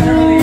really